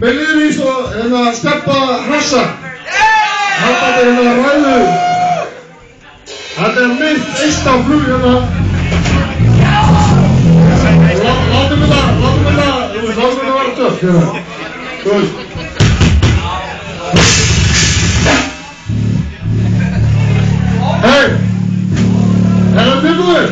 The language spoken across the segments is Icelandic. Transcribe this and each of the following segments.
Mér liður í svo að steppa hrassa. Haldandi hérna ræðu. Þetta er mitt eista flug hérna. Lá- Látum við það, látum við það, þú veist, látum við það vera töff hérna. Þú veist. Hei! Er það tilbúið?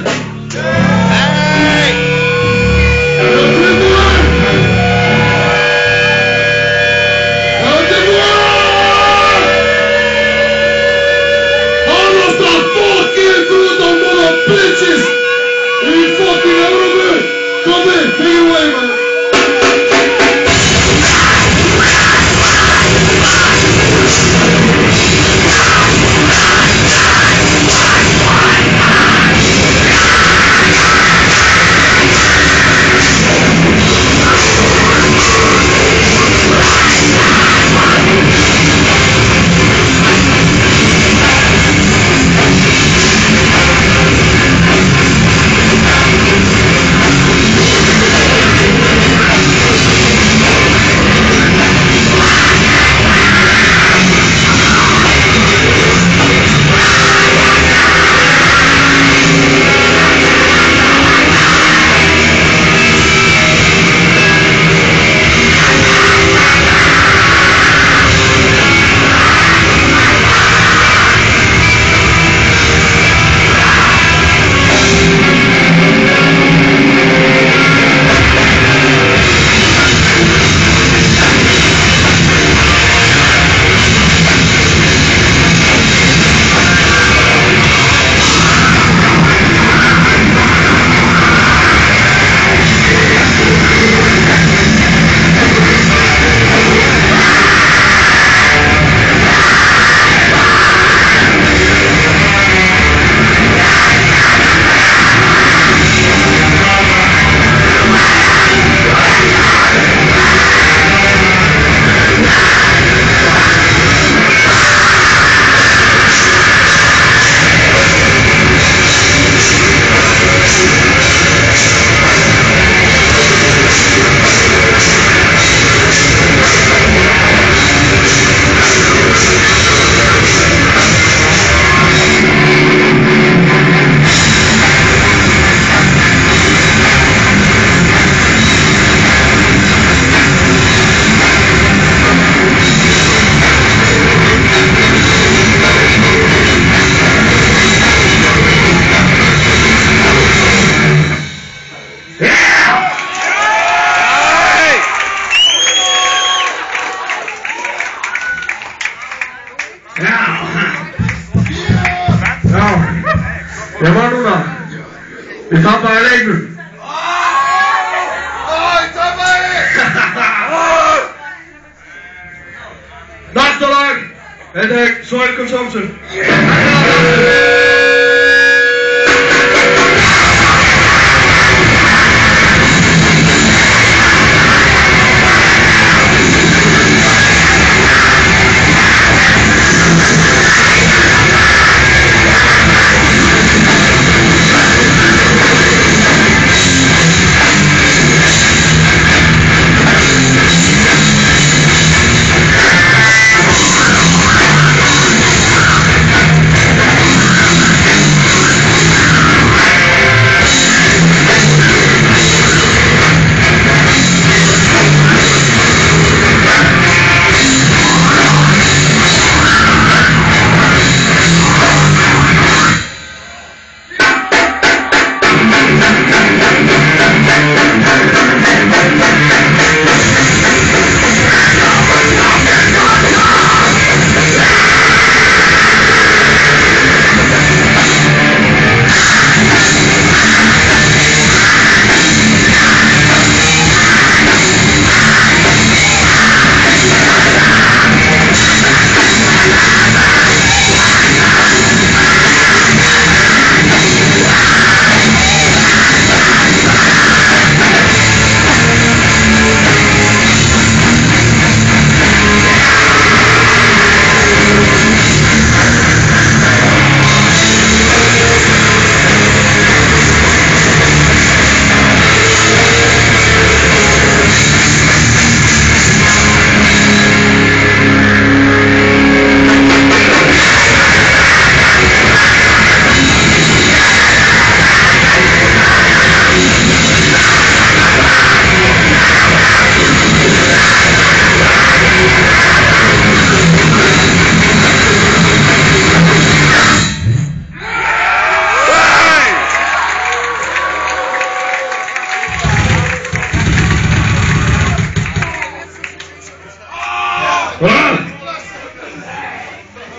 Ah!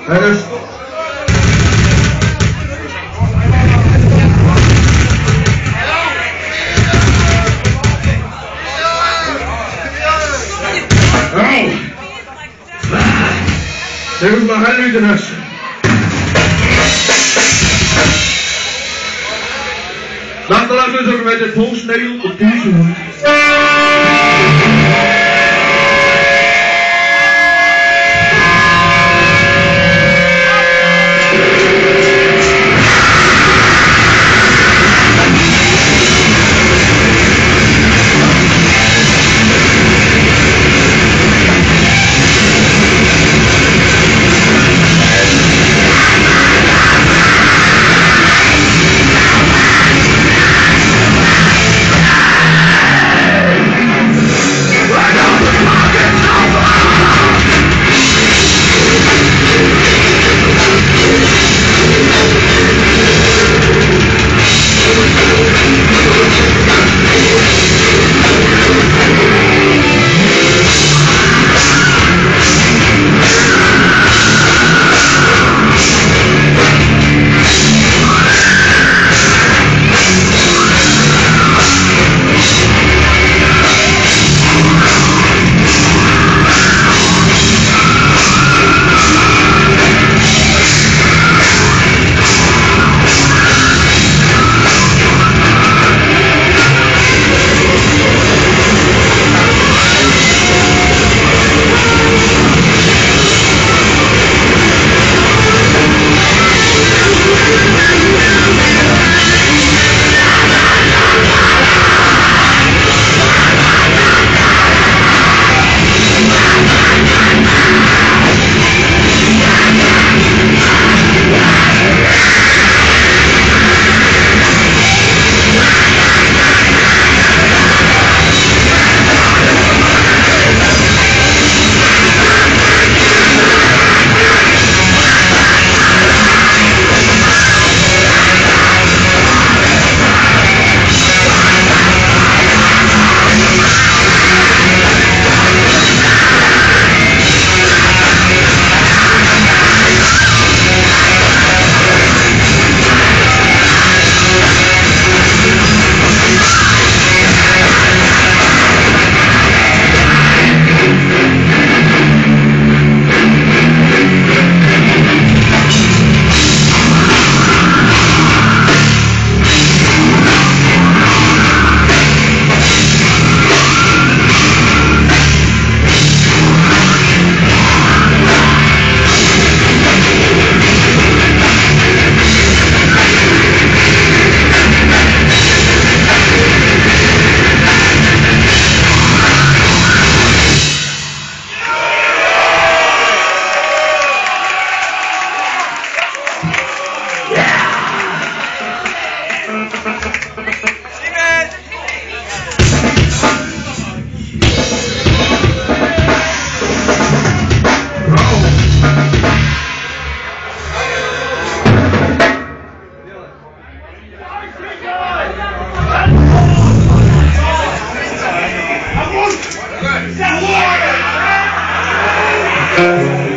Það er Já! Tegum það helvítið þessu. Næsta lag sem við tökum þetta er Post Nail og Yeah.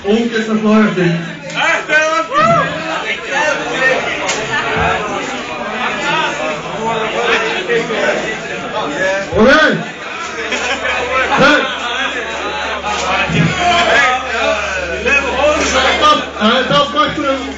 Project que essa flor tem. Alright! Hey! Hey! Hey! Hey! Hey! Hey! Hey!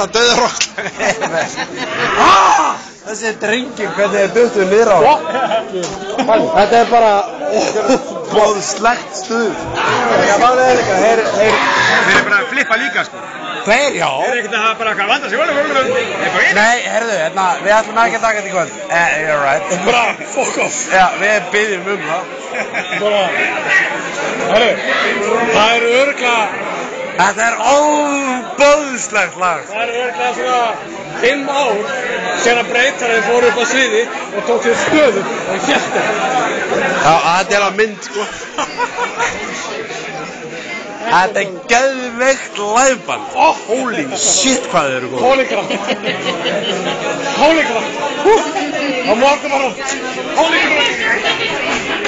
Besta döðrokk ah! Þessi drengir, hvernig er döttur nýra á? Þetta er bara óbóðslegt stuð. Það eru bara að flippa líka sko. Þeir, já. Þeir eru ekkert að hafa bara að vanda sig Nei, herðu, hérna, við ætlum ekki að taka þetta í kvöld. Eh, you're right. Bara fuck off. Já, við byggjum um það. Bara Herru Það eru örgla Þetta er óbóðslegt lag. Það eru örgla svona Fimm ár Sér að breytarinn fór upp á sviði Og tók sér stöðu Og hjælti Já, þetta er að mynd, sko. Þetta er geðveikt liveband Oh, Holy shit, hvað þið eru góð. Hólikraft Hólikraft Á morgun bara Hólikraft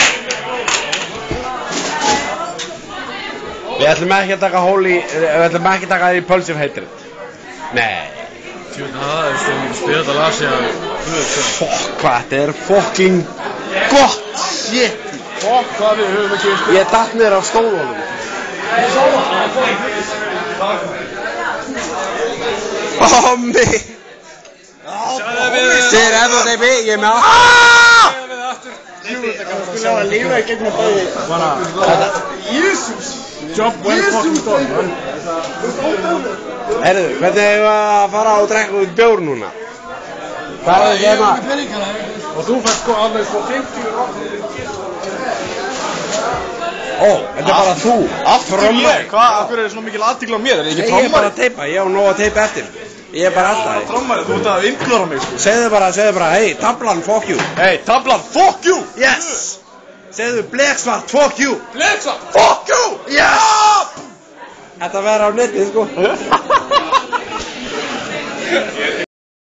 Við ætlum ekki að taka Holy Við ætlum ekki að taka það í Pulse of Hatred. Nei. Það er spila þetta lag síðan Fokk, hvað þetta er fucking gott. Shit. Fokk hvað við höfum ekki Ég datt mér á stólunum. Oh me Sæði við Sér ef og teipi, ég er með á Sæði við aftur. Skulle hafa lífa í gegnum bæði. Þetta Jésús Job well fucking done man. Herðu, hvernig hefur að fara og drekka út bjór núna? Hvað er það hérna? Og þú fæst sko alveg sko 50 Ó, þetta er bara þú. Aftur ég? Hvað, af hverju er svona mikil aðtíkla á mér? Er ég ekki Ég er bara trommari? að teipa, ég á nóg að teipa eftir. Ég er bara alltaf Trommari, þú ert að innklóra mig sko. Segðu bara, segðu bara, hei, tablan, fuck you. Hey, tablan, fuck you! Yes Segðu bleksvart, fuck you. Bleksa, fuck you Yes. Þetta verður á netið, sko